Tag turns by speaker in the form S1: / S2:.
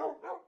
S1: Oh, oh.